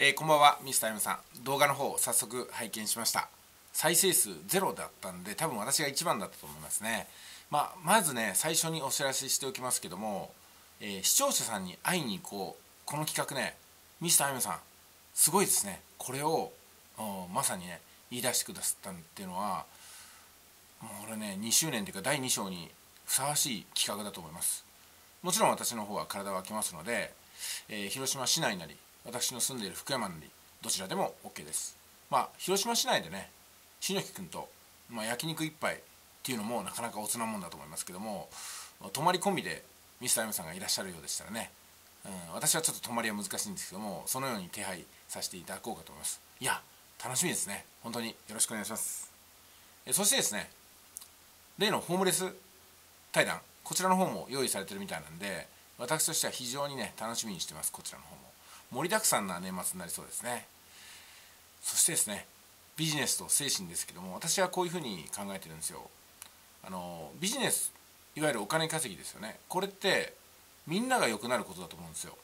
えー、こんばんはミスター M さん。動画の方早速拝見しました。再生数ゼロだったんで多分私が一番だったと思いますね、まあ、まずね最初にお知らせしておきますけども、えー、視聴者さんに会いに行こう。この企画ねミスター M さんすごいですね。これをまさにね言い出してくださったっていうのはもう俺ね2周年というか第2章にふさわしい企画だと思います。もちろん私の方は体は空きますので、えー、広島市内なり私の住んでいる福山なりどちらでも OK です。まあ広島市内でね篠木君と、まあ、焼肉一杯っていうのもなかなかおつなもんだと思いますけども泊まり込みでミスター M さんがいらっしゃるようでしたらね、うん、私はちょっと泊まりは難しいんですけどもそのように手配させていただこうかと思います。いや楽しみですね。本当に。よろしくお願いします。えそしてですね例のホームレス対談こちらの方も用意されてるみたいなんで私としては非常にね楽しみにしてます。こちらの方も。盛りだくさんな年末になりそうですね。そしてですねビジネスと精神ですけども私はこういうふうに考えてるんですよ。あのビジネスいわゆるお金稼ぎですよね。これってみんなが良くなることだと思うんですよ。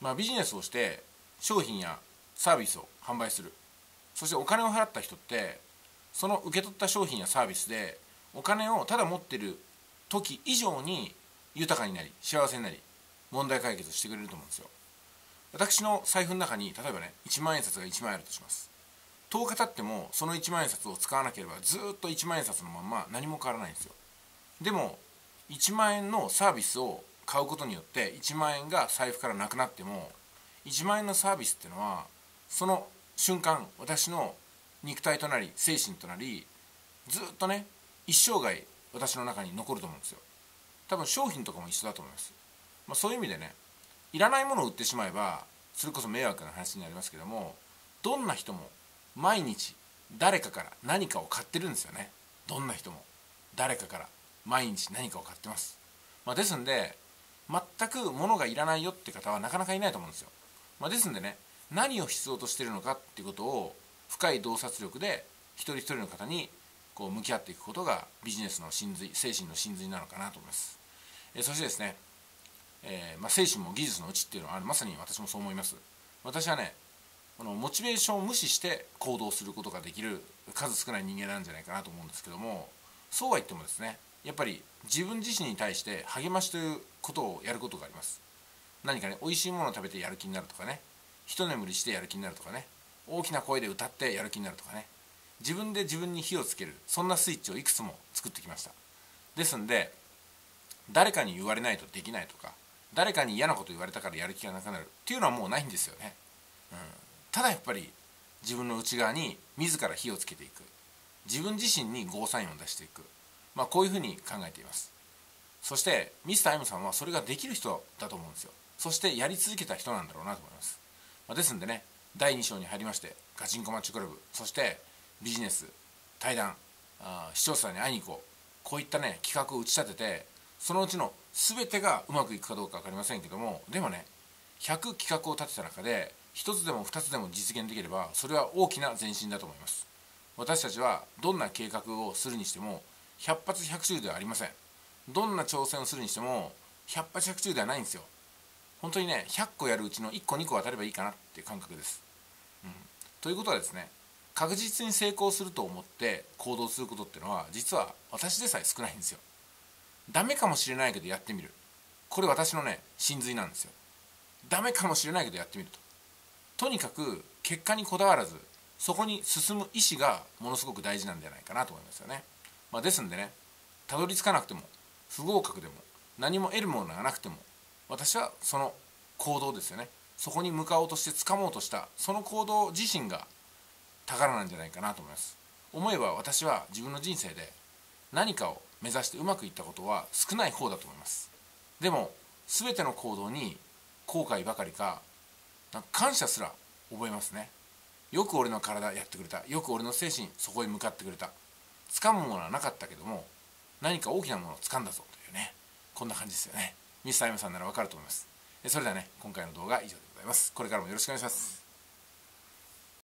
まあビジネスをして商品やサービスを販売する。そしてお金を払った人ってその受け取った商品やサービスでお金をただ持ってる時以上に豊かになり幸せになり問題解決してくれると思うんですよ。私の財布の中に例えばね1万円札が1枚あるとします。10日経ってもその1万円札を使わなければずっと1万円札のまま何も変わらないんですよ。でも1万円のサービスを買うことによって1万円が財布からなくなっても1万円のサービスっていうのはその瞬間私の肉体となり精神となりずっとね一生涯私の中に残ると思うんですよ。多分商品とかも一緒だと思います、まあ、そういう意味でねいらないものを売ってしまえばそれこそ迷惑な話になりますけどもどんな人も毎日誰かから何かを買ってるんですよね。どんな人も。誰かから毎日何かを買ってます、まあ、ですんで全く物がいらないよって方はなかなかいないと思うんですよ、まあ、ですんでね何を必要としてるのかっていうことを深い洞察力で一人一人の方にこう向き合っていくことがビジネスの真髄精神の真髄なのかなと思います、えそしてですねえー、まあ、精神も技術のうちっていうのはまさに私もそう思います。私はねこのモチベーションを無視して行動することができる数少ない人間なんじゃないかなと思うんですけどもそうは言ってもですねやっぱり自分自身に対して励ましということをやることがあります。何かね美味しいものを食べてやる気になるとかね一眠りしてやる気になるとかね大きな声で歌ってやる気になるとかね自分で自分に火をつけるそんなスイッチをいくつも作ってきました。ですんで誰かに言われないとできないとか誰かに嫌なこと言われたからやる気がなくなるっていうのはもうないんですよね、うん、ただやっぱり自分の内側に自ら火をつけていく。自分自身にゴーサインを出していく。まあこういうふうに考えています。そしてミスター M さんはそれができる人だと思うんですよ。そしてやり続けた人なんだろうなと思います、まあ、ですんでね第2章に入りましてガチンコマッチクラブ。そしてビジネス対談あ視聴者さんに会いに行こう。こういったね企画を打ち立ててそのうちの全てがうまくいくかどうか分かりませんけどもでもね100企画を立てた中で1つでも2つでも実現できればそれは大きな前進だと思います。私たちはどんな計画をするにしても100発100中ではありません。どんな挑戦をするにしても100発100中ではないんですよ。本当にね100個やるうちの1個2個当たればいいかなっていう感覚です、うん、ということはですね確実に成功すると思って行動することっていうのは実は私でさえ少ないんですよ。ダメかもしれないけどやってみる。これ私のね真髄なんですよ。ダメかもしれないけどやってみると。とにかく結果にこだわらずそこに進む意志がものすごく大事なんじゃないかなと思いますよね、まあ、ですんでねたどり着かなくても不合格でも何も得るものがなくても私はその行動ですよね。そこに向かおうとして掴もうとしたその行動自身が宝なんじゃないかなと思います。思えば私は自分の人生で何かを目指してうまくいったことは少ない方だと思います。でも全ての行動に後悔ばかりか感謝すら覚えますね。よく俺の体やってくれた。よく俺の精神そこへ向かってくれた。掴むものはなかったけども何か大きなものを掴んだぞというね。こんな感じですよね。ミスター M さんならわかると思います。それではね今回の動画は以上でございます。これからもよろしくお願いします。